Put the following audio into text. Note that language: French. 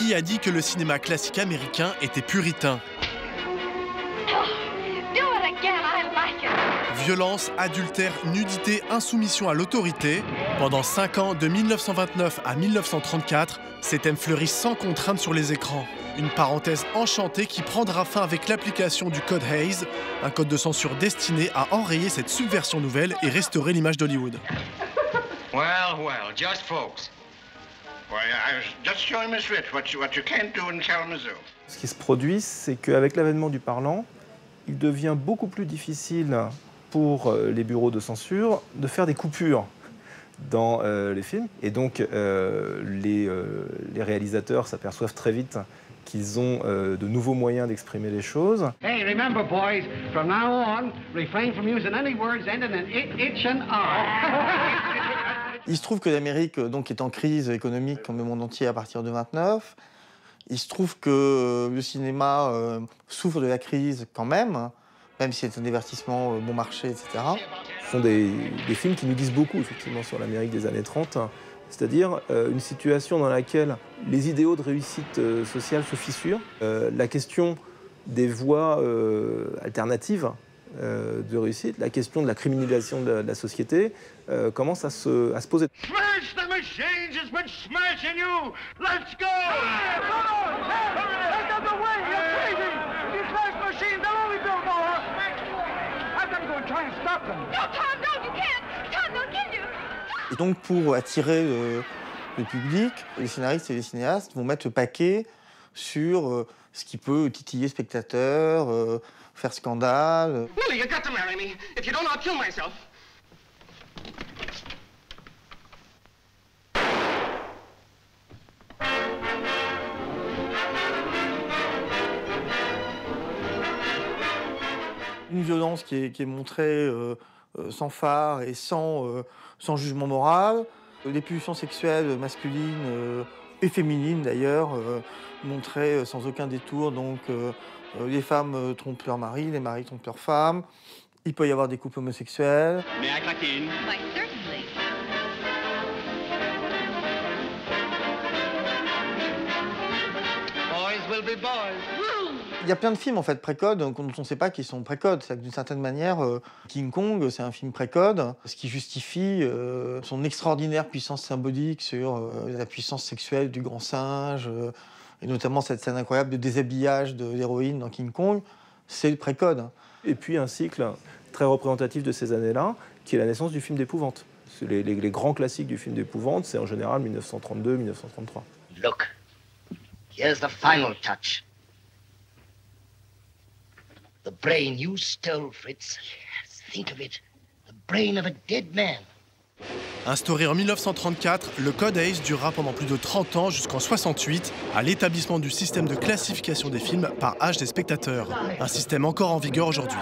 Qui a dit que le cinéma classique américain était puritain? Violence, adultère, nudité, insoumission à l'autorité. Pendant 5 ans, de 1929 à 1934, ces thèmes fleurissent sans contrainte sur les écrans. Une parenthèse enchantée qui prendra fin avec l'application du code Hayes, un code de censure destiné à enrayer cette subversion nouvelle et restaurer l'image d'Hollywood. Well, well, just folks. Ce qui se produit, c'est qu'avec l'avènement du parlant, il devient beaucoup plus difficile pour euh, les bureaux de censure de faire des coupures dans euh, les films. Et donc, euh, les, euh, les réalisateurs s'aperçoivent très vite qu'ils ont euh, de nouveaux moyens d'exprimer les choses. Hey, remember, boys, from now on, refrain from using any words ending in it, itch, and R. Il se trouve que l'Amérique euh, donc est en crise économique comme le monde entier à partir de 29. Il se trouve que euh, le cinéma euh, souffre de la crise quand même, même si c'est un divertissement bon marché, etc. Ce sont des, films qui nous disent beaucoup, effectivement, sur l'Amérique des années 30. C'est-à-dire une situation dans laquelle les idéaux de réussite sociale se fissurent. La question des voies alternatives euh, de réussite, la question de la criminalisation de la, de la société euh, commence à se, à se poser. Smash the machines has been smashing you! Let's go! Hey, come on! Hey, out of the way! You're crazy! If you smash machines, they'll only build more! I've got to go and try and stop them. No, Tom, don't. You can't. Tom, they'll kill you. Et donc pour attirer le, le public, les scénaristes et les cinéastes vont mettre le paquet sur euh, ce qui peut titiller le spectateur, euh, faire scandale. You got to marry me. If you don't, I'll kill myself. Une violence qui est, qui est montrée euh, euh, sans phare et sans, euh, sans jugement moral. Les pulsions sexuelles masculines euh, et féminines d'ailleurs, euh, montrées euh, sans aucun détour. Donc euh, les femmes trompent leurs maris, les maris trompent leurs femmes. Il peut y avoir des couples homosexuels. May I crack in? Why, certainly. Boys will be boys. Il y a plein de films en fait précodes dont on ne sait pas qu'ils sont précodes. C'est-à-dire que d'une certaine manière, euh, King Kong, c'est un film précode, ce qui justifie euh, son extraordinaire puissance symbolique sur euh, la puissance sexuelle du grand singe, euh, et notamment cette scène incroyable de déshabillage de l'héroïne dans King Kong, c'est le précode. Et puis un cycle très représentatif de ces années-là, qui est la naissance du film d'épouvante. Les- les grands classiques du film d'épouvante, c'est en général 1932-1933. Look, here's the final touch. The brain you stole, Fritz. Think of it. The brain of a dead man. Instauré en 1934, le Code Hayes durera pendant plus de 30 ans jusqu'en 68 à l'établissement du système de classification des films par âge des spectateurs, un système encore en vigueur aujourd'hui.